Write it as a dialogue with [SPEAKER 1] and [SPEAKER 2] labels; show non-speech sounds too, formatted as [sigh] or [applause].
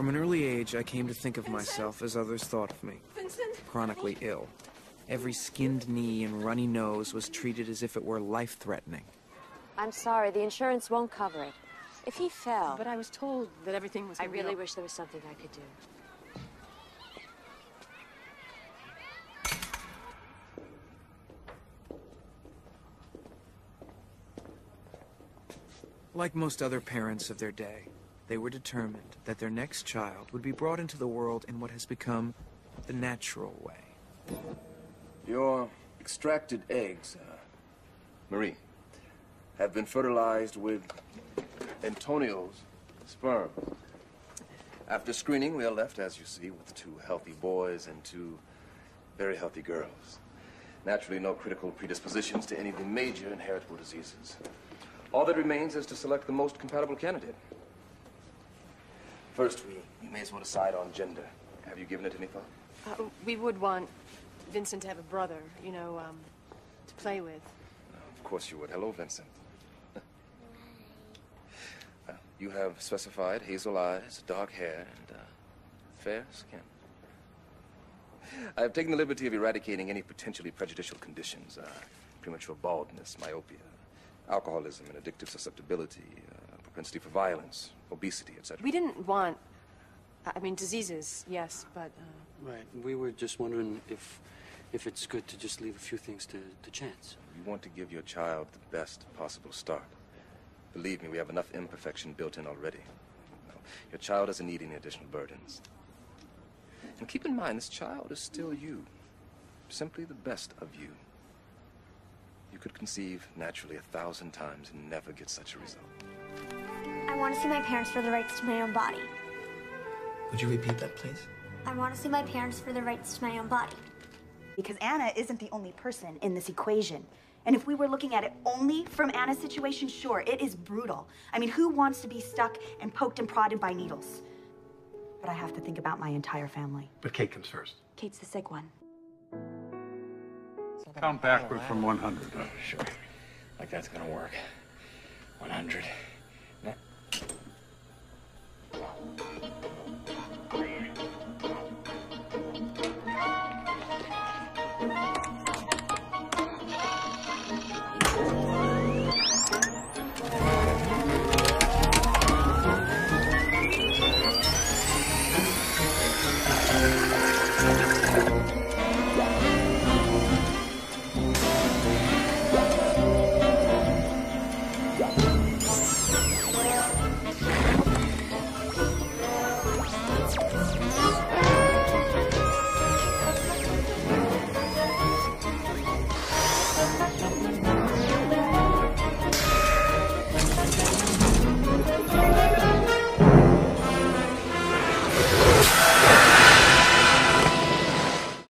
[SPEAKER 1] From an early age, I came to think of myself as others thought of me
[SPEAKER 2] Vincent!
[SPEAKER 1] chronically ill. Every skinned knee and runny nose was treated as if it were life threatening.
[SPEAKER 3] I'm sorry, the insurance won't cover it. If he fell,
[SPEAKER 2] But I was told that everything was
[SPEAKER 3] I really wish there was something I could do.
[SPEAKER 1] Like most other parents of their day, they were determined that their next child would be brought into the world in what has become the natural way.
[SPEAKER 4] Your extracted eggs, uh, Marie, have been fertilized with Antonio's sperm. After screening, we are left, as you see, with two healthy boys and two very healthy girls. Naturally, no critical predispositions to any of the major inheritable diseases. All that remains is to select the most compatible candidate. First, we, we may as well decide on gender. Have you given it any thought?
[SPEAKER 2] Uh, we would want Vincent to have a brother, you know, um, to play with.
[SPEAKER 4] Of course you would. Hello, Vincent. [laughs] Uh, you have specified hazel eyes, dark hair, and uh, fair skin. I have taken the liberty of eradicating any potentially prejudicial conditions uh, premature baldness, myopia, alcoholism, and addictive susceptibility, uh, propensity for violence, obesity, etc.
[SPEAKER 2] We didn't want, I mean, diseases, yes, but uh,
[SPEAKER 5] Right. We were just wondering if if it's good to just leave a few things to, to chance.
[SPEAKER 4] You want to give your child the best possible start. Believe me, we have enough imperfection built in already. Your child doesn't need any additional burdens. And keep in mind, this child is still you. Simply the best of you. You could conceive naturally a thousand times and never get such a result.
[SPEAKER 6] I want to see my parents for the rights to my own body.
[SPEAKER 7] Would you repeat that, please?
[SPEAKER 6] I want to see my parents for the rights to my own body.
[SPEAKER 8] Because Anna isn't the only person in this equation. And if we were looking at it only from Anna's situation, sure, it is brutal. I mean, who wants to be stuck and poked and prodded by needles? But I have to think about my entire family.
[SPEAKER 9] But Kate comes first.
[SPEAKER 8] Kate's the sick one.
[SPEAKER 9] Count backward from 100.
[SPEAKER 7] Sure. Like that's gonna work. 100. はい。